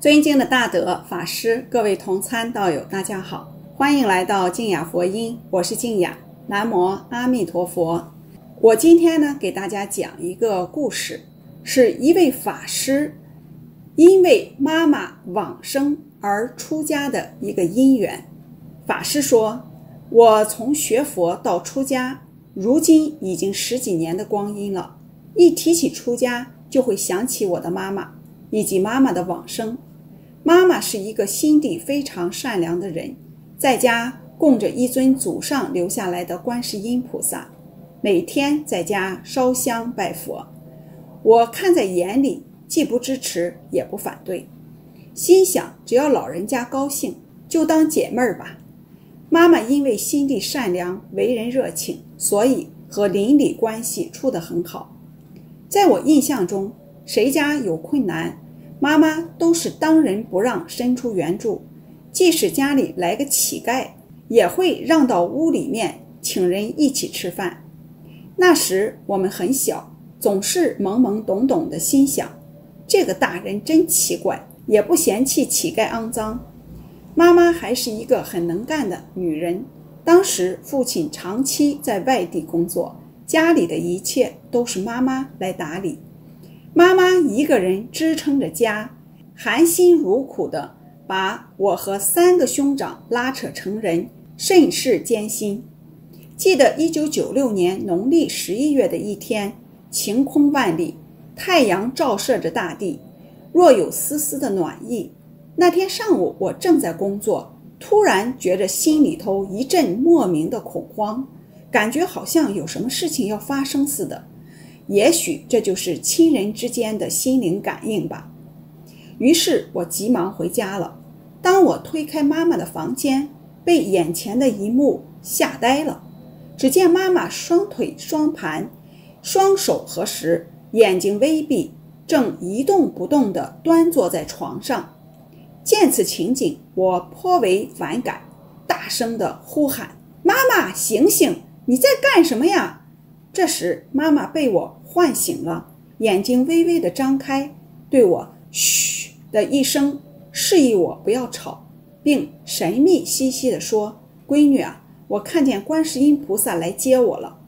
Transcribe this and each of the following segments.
尊敬的大德法师，各位同参道友，大家好，欢迎来到静雅佛音，我是静雅，南无阿弥陀佛。我今天呢，给大家讲一个故事，是一位法师因为妈妈往生而出家的一个因缘。法师说：“我从学佛到出家，如今已经十几年的光阴了，一提起出家，就会想起我的妈妈以及妈妈的往生。”妈妈是一个心地非常善良的人，在家供着一尊祖上留下来的观世音菩萨，每天在家烧香拜佛。我看在眼里，既不支持也不反对，心想只要老人家高兴，就当解闷儿吧。妈妈因为心地善良，为人热情，所以和邻里关系处得很好。在我印象中，谁家有困难。妈妈都是当仁不让，伸出援助，即使家里来个乞丐，也会让到屋里面，请人一起吃饭。那时我们很小，总是懵懵懂懂的心想，这个大人真奇怪，也不嫌弃乞丐肮脏。妈妈还是一个很能干的女人。当时父亲长期在外地工作，家里的一切都是妈妈来打理。妈妈一个人支撑着家，含辛茹苦地把我和三个兄长拉扯成人，甚是艰辛。记得一九九六年农历十一月的一天，晴空万里，太阳照射着大地，若有丝丝的暖意。那天上午，我正在工作，突然觉着心里头一阵莫名的恐慌，感觉好像有什么事情要发生似的。也许这就是亲人之间的心灵感应吧。于是我急忙回家了。当我推开妈妈的房间，被眼前的一幕吓呆了。只见妈妈双腿双盘，双手合十，眼睛微闭，正一动不动地端坐在床上。见此情景，我颇为反感，大声地呼喊：“妈妈，醒醒！你在干什么呀？”这时，妈妈被我唤醒了，眼睛微微的张开，对我“嘘”的一声，示意我不要吵，并神秘兮兮地说：“闺女啊，我看见观世音菩萨来接我了。”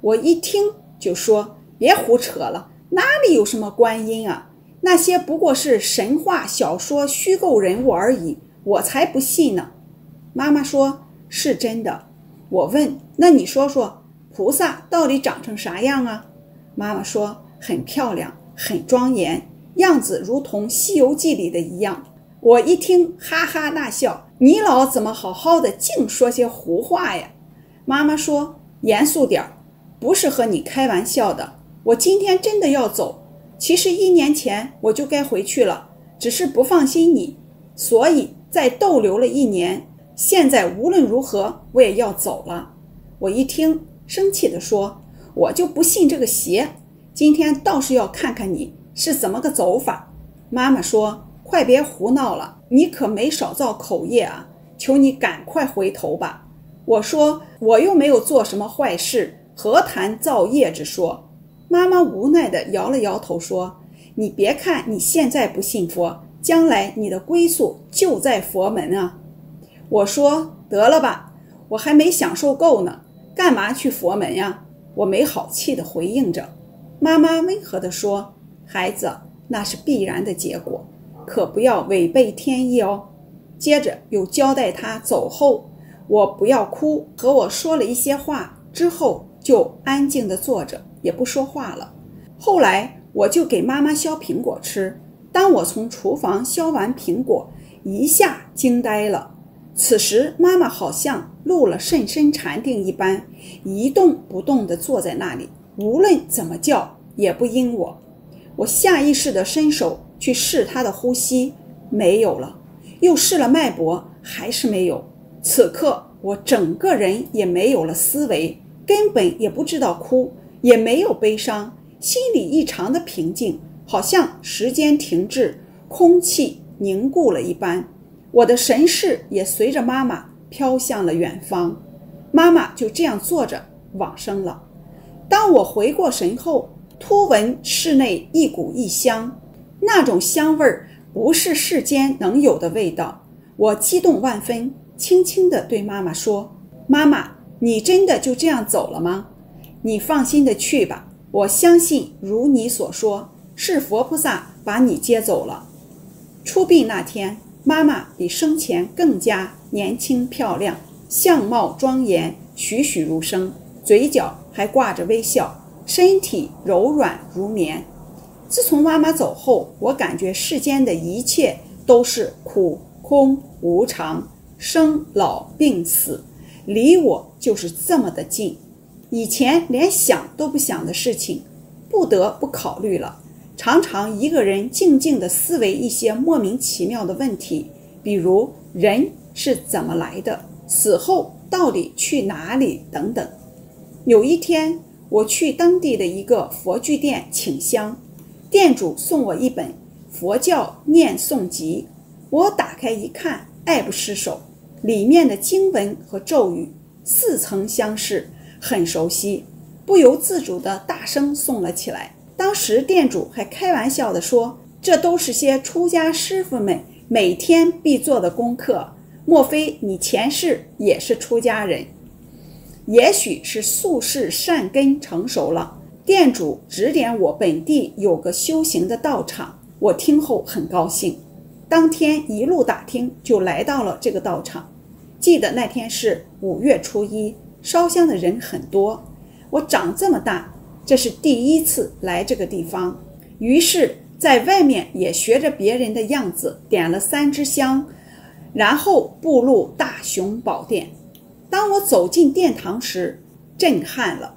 我一听就说：“别胡扯了，哪里有什么观音啊？那些不过是神话小说虚构人物而已，我才不信呢。”妈妈说：“是真的。”我问：“那你说说？”菩萨到底长成啥样啊？妈妈说很漂亮，很庄严，样子如同《西游记》里的一样。我一听，哈哈大笑。你老怎么好好的，净说些胡话呀？妈妈说严肃点儿，不是和你开玩笑的。我今天真的要走。其实一年前我就该回去了，只是不放心你，所以再逗留了一年。现在无论如何，我也要走了。我一听。生气地说：“我就不信这个邪！今天倒是要看看你是怎么个走法。”妈妈说：“快别胡闹了，你可没少造口业啊！求你赶快回头吧。”我说：“我又没有做什么坏事，何谈造业之说？”妈妈无奈地摇了摇头说：“你别看你现在不信佛，将来你的归宿就在佛门啊！”我说：“得了吧，我还没享受够呢。”干嘛去佛门呀？我没好气地回应着。妈妈温和地说：“孩子，那是必然的结果，可不要违背天意哦。”接着又交代他走后，我不要哭，和我说了一些话之后，就安静地坐着，也不说话了。后来我就给妈妈削苹果吃。当我从厨房削完苹果，一下惊呆了。此时，妈妈好像入了甚深禅定一般，一动不动地坐在那里，无论怎么叫也不应我。我下意识地伸手去试她的呼吸，没有了；又试了脉搏，还是没有。此刻，我整个人也没有了思维，根本也不知道哭，也没有悲伤，心里异常的平静，好像时间停滞，空气凝固了一般。我的神识也随着妈妈飘向了远方，妈妈就这样坐着往生了。当我回过神后，突闻室内一股异香，那种香味儿不是世间能有的味道。我激动万分，轻轻地对妈妈说：“妈妈，你真的就这样走了吗？你放心的去吧，我相信如你所说，是佛菩萨把你接走了。”出殡那天，妈妈比生前更加年轻漂亮，相貌庄严，栩栩如生，嘴角还挂着微笑，身体柔软如棉。自从妈妈走后，我感觉世间的一切都是苦。空无常，生老病死，离我就是这么的近。以前连想都不想的事情，不得不考虑了。常常一个人静静地思维一些莫名其妙的问题，比如人是怎么来的，死后到底去哪里等等。有一天，我去当地的一个佛具店请香，店主送我一本《佛教念诵集》。我打开一看，爱不释手。里面的经文和咒语似曾相识，很熟悉，不由自主地大声诵了起来。当时店主还开玩笑地说：“这都是些出家师傅们每天必做的功课。莫非你前世也是出家人？也许是宿世善根成熟了。”店主指点我本地有个修行的道场，我听后很高兴。当天一路打听，就来到了这个道场。记得那天是五月初一，烧香的人很多。我长这么大，这是第一次来这个地方，于是在外面也学着别人的样子，点了三支香，然后步入大雄宝殿。当我走进殿堂时，震撼了，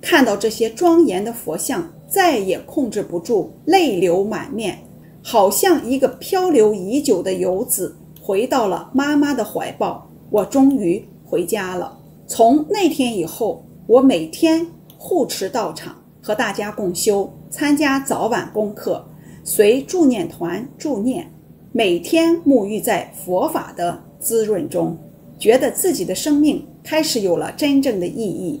看到这些庄严的佛像，再也控制不住，泪流满面。好像一个漂流已久的游子回到了妈妈的怀抱。我终于回家了。从那天以后，我每天护持道场，和大家共修，参加早晚功课，随助念团助念，每天沐浴在佛法的滋润中，觉得自己的生命开始有了真正的意义。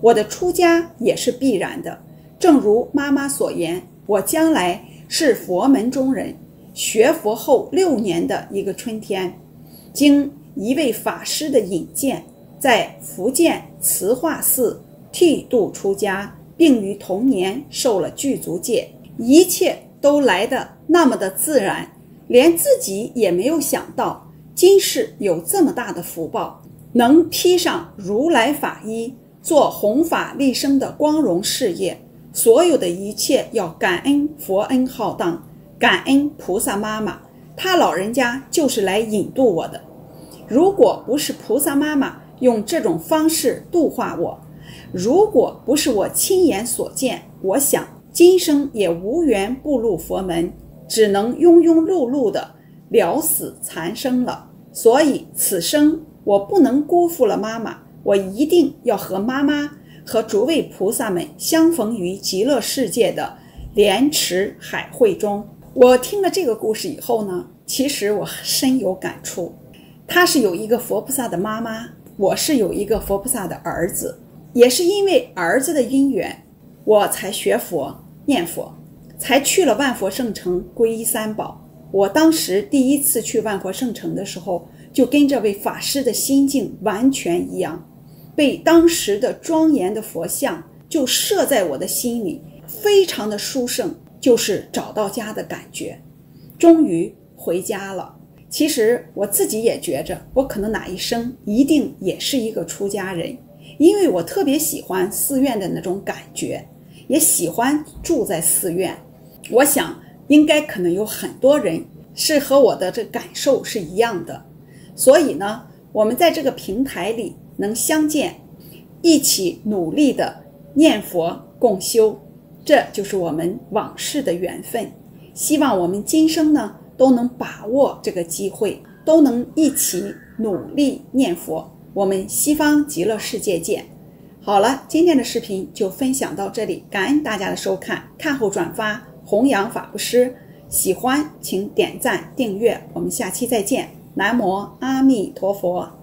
我的出家也是必然的，正如妈妈所言，我将来。是佛门中人学佛后六年的一个春天，经一位法师的引荐，在福建慈化寺剃度出家，并于同年受了具足戒。一切都来得那么的自然，连自己也没有想到，今世有这么大的福报，能披上如来法衣，做弘法利生的光荣事业。所有的一切要感恩佛恩浩荡，感恩菩萨妈妈，她老人家就是来引渡我的。如果不是菩萨妈妈用这种方式度化我，如果不是我亲眼所见，我想今生也无缘步入佛门，只能庸庸碌碌的了死残生了。所以此生我不能辜负了妈妈，我一定要和妈妈。和诸位菩萨们相逢于极乐世界的莲池海会中，我听了这个故事以后呢，其实我深有感触。他是有一个佛菩萨的妈妈，我是有一个佛菩萨的儿子，也是因为儿子的因缘，我才学佛念佛，才去了万佛圣城皈依三宝。我当时第一次去万佛圣城的时候，就跟这位法师的心境完全一样。被当时的庄严的佛像就摄在我的心里，非常的殊胜，就是找到家的感觉，终于回家了。其实我自己也觉着，我可能哪一生一定也是一个出家人，因为我特别喜欢寺院的那种感觉，也喜欢住在寺院。我想应该可能有很多人是和我的这感受是一样的，所以呢，我们在这个平台里。能相见，一起努力的念佛共修，这就是我们往事的缘分。希望我们今生呢都能把握这个机会，都能一起努力念佛。我们西方极乐世界见。好了，今天的视频就分享到这里，感恩大家的收看，看后转发弘扬法布施。喜欢请点赞订阅，我们下期再见。南无阿弥陀佛。